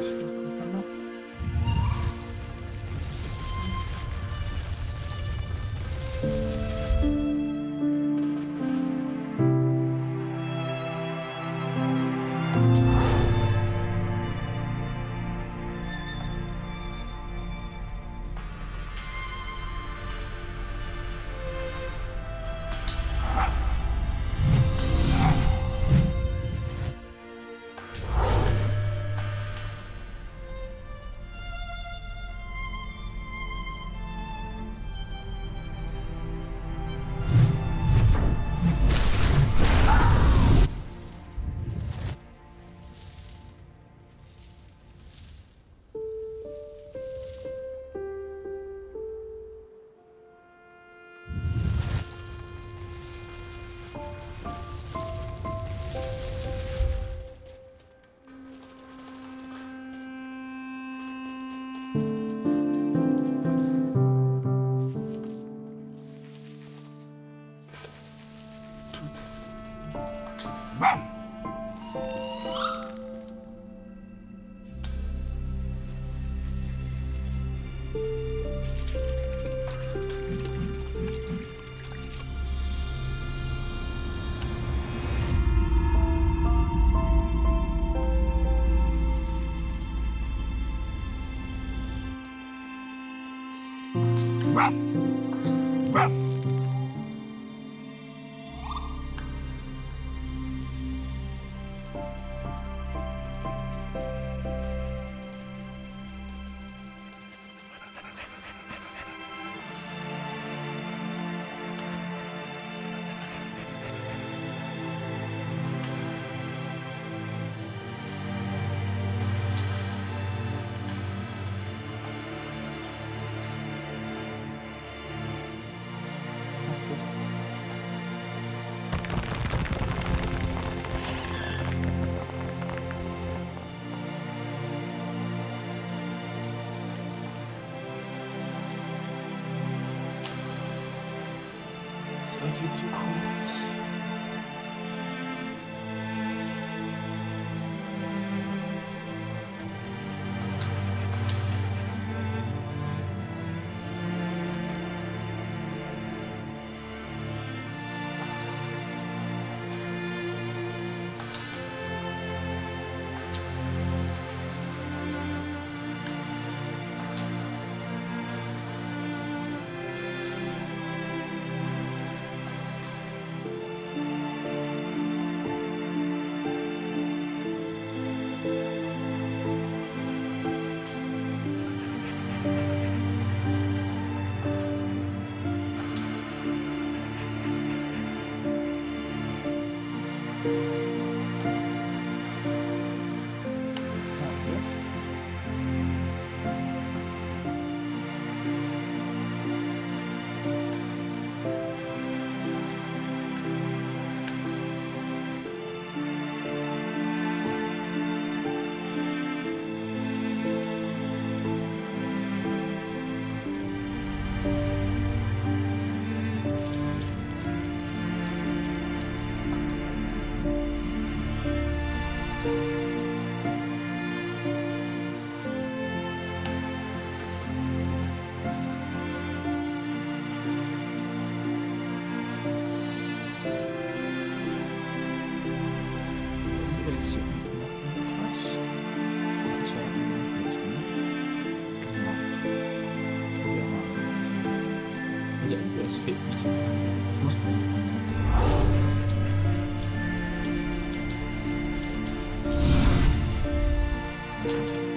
Jesus. Mom! 去。значит. Thank you.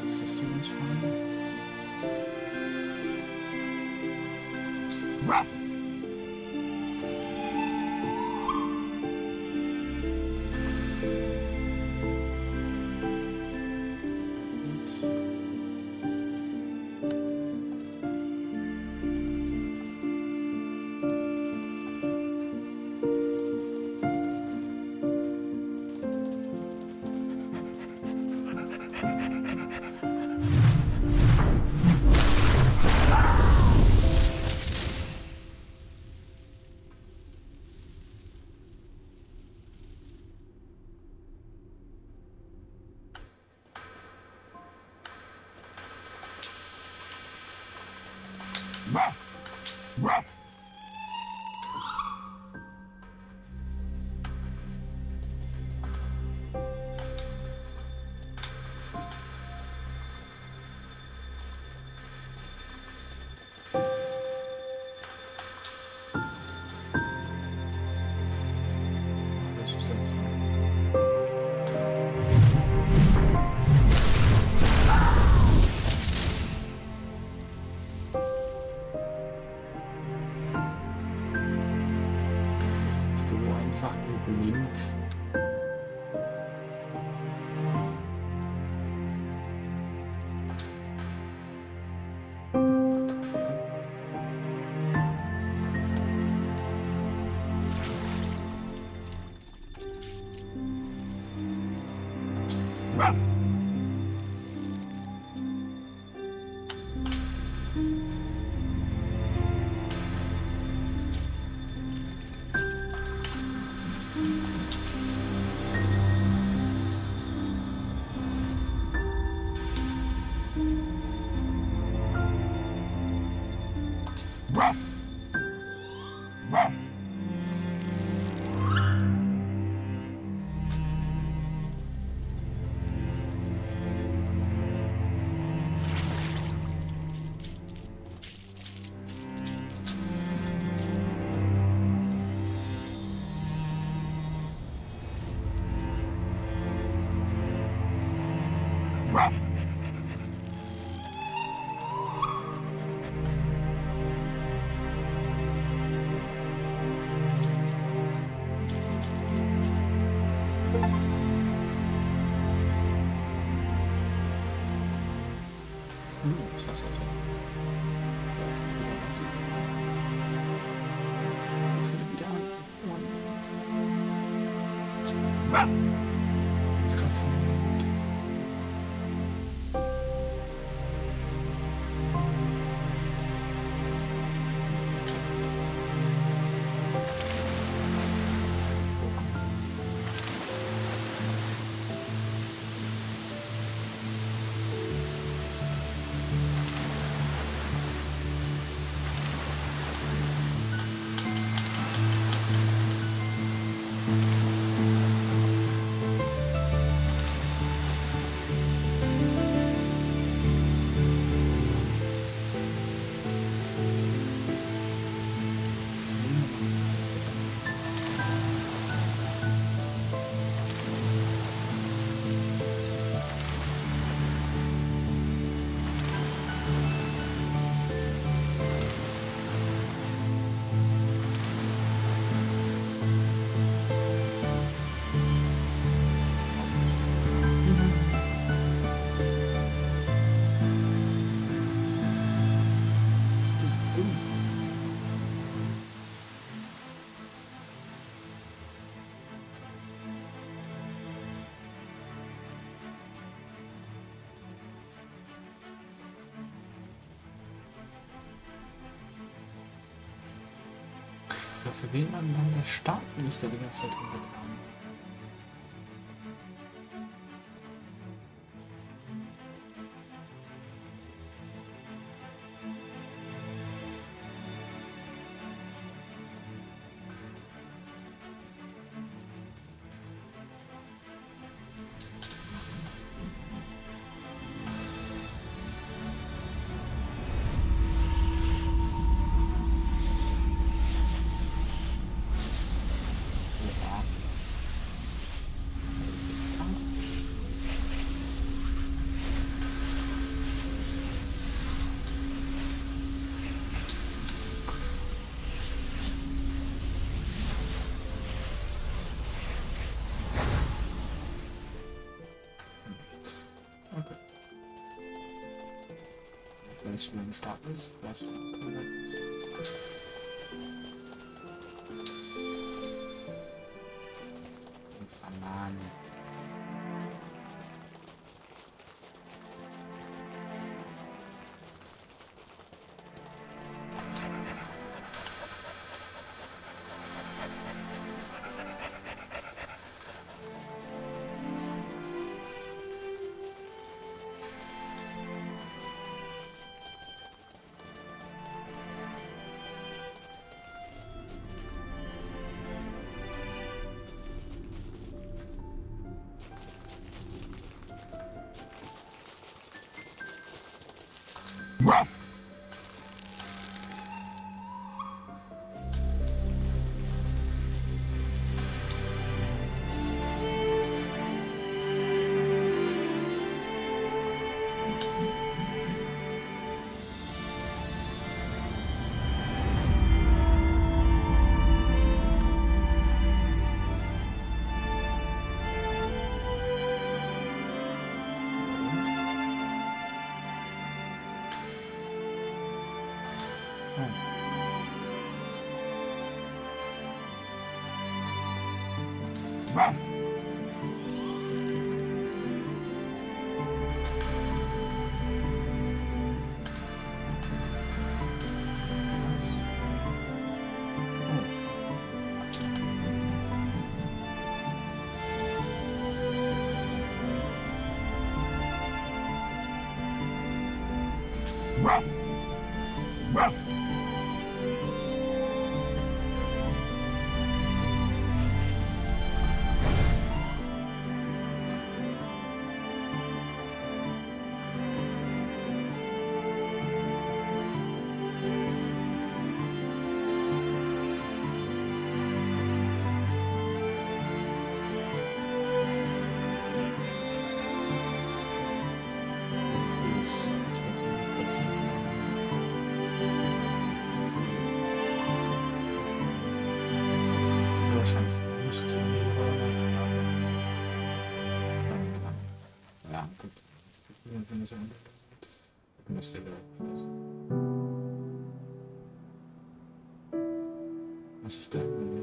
it's a system is fine. Right. Jesus. Für wen man dann der Staat nicht der die ganze Zeit redet? Muslim stoppers. That's An. Müsste der. Was ich denke.